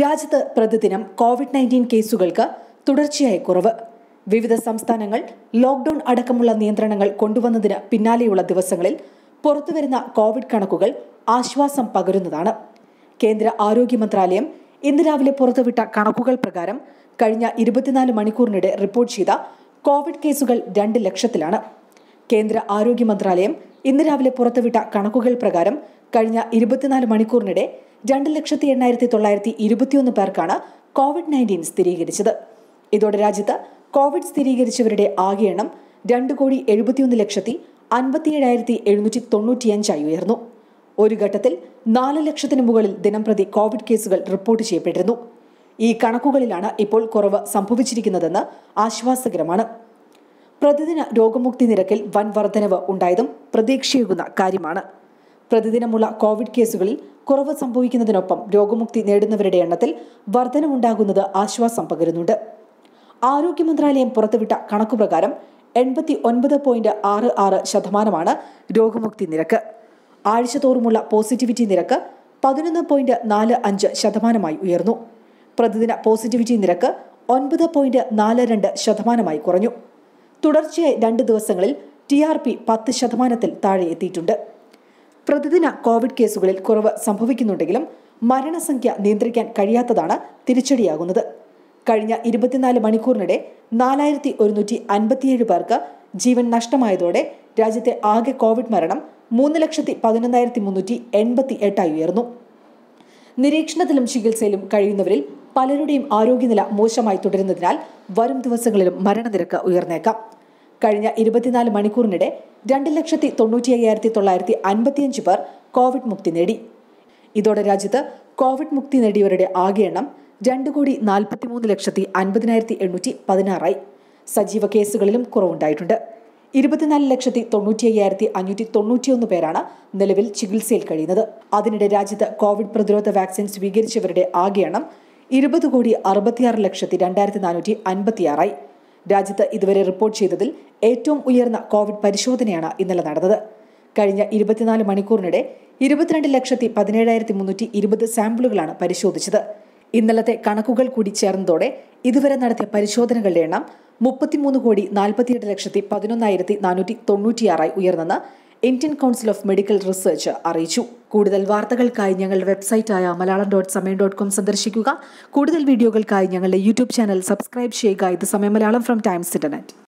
രാജ്യത്ത് പ്രതിദിനം Covid nineteen കേസുകൾക്ക് തുടർച്ചയായ കുറവ്. വിവിധ സംസ്ഥാനങ്ങൾ ലോക്ഡൌൺ അടക്കമുള്ള നിയന്ത്രണങ്ങൾ കൊണ്ടുവന്നതിന് പിന്നാലെയുള്ള ദിവസങ്ങളിൽ പുറത്തുവരുന്ന കോവിഡ് കണക്കുകൾ ആശ്വാസം പകരുന്നതാണ്. കേന്ദ്ര ആരോഗ്യ മന്ത്രാലയം ഇന്ന് രാവിലെ പുറത്തുവിട്ട കണക്കുകൾ പ്രകാരം കഴിഞ്ഞ ഇരുപത്തിനാല് മണിക്കൂറിനിടെ റിപ്പോർട്ട് ചെയ്ത കോവിഡ് കേസുകൾ രണ്ട് ലക്ഷത്തിലാണ്. കേന്ദ്ര ആരോഗ്യ മന്ത്രാലയം ഇന്ന് രാവിലെ പുറത്തുവിട്ട കണക്കുകൾ പ്രകാരം കഴിഞ്ഞ ഇരുപത്തിനാല് മണിക്കൂറിനിടെ രണ്ട് ലക്ഷത്തി എണ്ണായിരത്തി തൊള്ളായിരത്തി ഇരുപത്തിയൊന്ന് പേർക്കാണ് കോവിഡ് നയന്റീൻ സ്ഥിരീകരിച്ചത്. ഇതോടെ രാജ്യത്ത് കോവിഡ് സ്ഥിരീകരിച്ചവരുടെ ആകെ എണ്ണം രണ്ട് കോടി എഴുപത്തിയൊന്ന് ലക്ഷത്തി അൻപത്തിയേഴായിരത്തി എഴുന്നൂറ്റി തൊണ്ണൂറ്റിയഞ്ചായി ഉയർന്നു. ഒരു ഘട്ടത്തിൽ നാല് ലക്ഷത്തിന് മുകളിൽ ദിനംപ്രതി കോവിഡ് കേസുകൾ റിപ്പോർട്ട് ചെയ്യപ്പെട്ടിരുന്നു. ഈ കണക്കുകളിലാണ് ഇപ്പോൾ കുറവ് സംഭവിച്ചിരിക്കുന്നതെന്ന് ആശ്വാസകരമാണ്. പ്രതിദിന രോഗമുക്തി നിരക്കിൽ വൻ വർധനവ് ഉണ്ടായതും പ്രതീക്ഷയേകുന്ന കാര്യമാണ്. പ്രതിദിനമുള്ള കോവിഡ് കേസുകളിൽ കുറവ് സംഭവിക്കുന്നതിനൊപ്പം രോഗമുക്തി നേടുന്നവരുടെ എണ്ണത്തിൽ വർധനവുണ്ടാകുന്നത് ആശ്വാസം പകരുന്നുണ്ട്. ആരോഗ്യ മന്ത്രാലയം പുറത്തുവിട്ട കണക്കുപ്രകാരം എൺപത്തി ഒൻപത് പോയിന്റ് ആറ് ആറ് ശതമാനമാണ് രോഗമുക്തി നിരക്ക്. ആഴ്ചതോറുമുള്ള പോസിറ്റിവിറ്റി നിരക്ക് പതിനൊന്ന് പോയിന്റ് നാല് അഞ്ച് ശതമാനമായി ഉയർന്നു. പ്രതിദിന പോസിറ്റിവിറ്റി നിരക്ക് ഒൻപത് പോയിന്റ് നാല് രണ്ട് ശതമാനമായി കുറഞ്ഞു. തുടർച്ചയായി രണ്ട് ദിവസങ്ങളിൽ ടി ആർ പി പത്ത് ശതമാനത്തിൽ താഴെ എത്തിയിട്ടുണ്ട്. പ്രതിദിന കോവിഡ് കേസുകളിൽ കുറവ് സംഭവിക്കുന്നുണ്ടെങ്കിലും മരണസംഖ്യ നിയന്ത്രിക്കാൻ കഴിയാത്തതാണ് തിരിച്ചടിയാകുന്നത്. കഴിഞ്ഞ ഇരുപത്തിനാല് മണിക്കൂറിനിടെ നാലായിരത്തി ഒരുന്നൂറ്റി അൻപത്തിയേഴ് പേർക്ക് ജീവൻ നഷ്ടമായതോടെ രാജ്യത്തെ ആകെ കോവിഡ് മരണം മൂന്ന് ലക്ഷത്തി പതിനൊന്നായിരത്തി മുന്നൂറ്റി എൺപത്തി എട്ടായി ഉയർന്നു. നിരീക്ഷണത്തിലും ചികിത്സയിലും കഴിയുന്നവരിൽ പലരുടെയും ആരോഗ്യനില മോശമായി തുടരുന്നതിനാൽ വരും ദിവസങ്ങളിലും മരണനിരക്ക് ഉയർന്നേക്കാം. കഴിഞ്ഞ ഇരുപത്തിനാല് മണിക്കൂറിനിടെ രണ്ട് ലക്ഷത്തി തൊണ്ണൂറ്റി അയ്യായിരത്തി തൊള്ളായിരത്തി അൻപത്തിയഞ്ച് പേർ കോവിഡ് മുക്തി നേടി. ഇതോടെ രാജ്യത്ത് കോവിഡ് മുക്തി നേടിയവരുടെ ആകെ എണ്ണം രണ്ട് കോടി നാൽപ്പത്തിമൂന്ന് ലക്ഷത്തി അൻപതിനായിരത്തി എണ്ണൂറ്റി പതിനാറായി സജീവ കേസുകളിലും കുറവുണ്ടായിട്ടുണ്ട്. ഇരുപത്തിനാല് ലക്ഷത്തി തൊണ്ണൂറ്റി അയ്യായിരത്തി അഞ്ഞൂറ്റി തൊണ്ണൂറ്റിയൊന്ന് പേരാണ് നിലവിൽ ചികിത്സയിൽ കഴിയുന്നത്. അതിനിടെ രാജ്യത്ത് കോവിഡ് പ്രതിരോധ വാക്സിൻ സ്വീകരിച്ചവരുടെ ആകെ എണ്ണം ഇരുപത് കോടി അറുപത്തിയാറ് ലക്ഷത്തി രണ്ടായിരത്തി നാനൂറ്റി അൻപത്തിയാറായി രാജ്യത്ത് ഇതുവരെ റിപ്പോർട്ട് ചെയ്തതിൽ ഏറ്റവും ഉയർന്ന കോവിഡ് പരിശോധനയാണ് ഇന്നലെ നടന്നത്. കഴിഞ്ഞ ഇരുപത്തിനാല് മണിക്കൂറിനിടെ ഇരുപത്തിരണ്ട് ലക്ഷത്തി പതിനേഴായിരത്തി മുന്നൂറ്റി ഇരുപത് സാമ്പിളുകളാണ് പരിശോധിച്ചത്. ഇന്നലത്തെ കണക്കുകൾ കൂടി ചേർന്നതോടെ ഇതുവരെ നടത്തിയ പരിശോധനകളുടെ എണ്ണം മുപ്പത്തിമൂന്ന് കോടി നാൽപ്പത്തിയെട്ട് ലക്ഷത്തി പതിനൊന്നായിരത്തി നാനൂറ്റി തൊണ്ണൂറ്റിയാറായി ഉയർന്നെന്ന് Indian council of medical research അറിയിച്ചു. കൂടുതൽ വാർത്തകൾക്കായി ഞങ്ങളുടെ വെബ്സൈറ്റായ Malayalam dot Samayam dot com സന്ദർശിക്കുക. കൂടുതൽ വീഡിയോകൾക്കായി ഞങ്ങളുടെ യൂട്യൂബ് ചാനൽ സബ്സ്ക്രൈബ് ചെയ്യുക. ഇത് സമയം മലയാളം ഫ്രം ടൈംസ് ഇന്റർനെറ്റ്.